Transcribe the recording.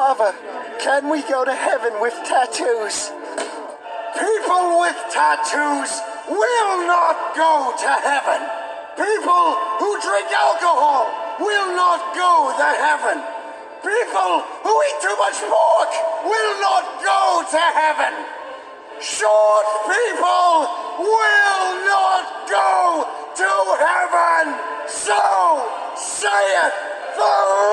Father, can we go to heaven with tattoos? People with tattoos will not go to heaven. People who drink alcohol will not go to heaven. People who eat too much pork will not go to heaven. Short people will not go to heaven. So saith the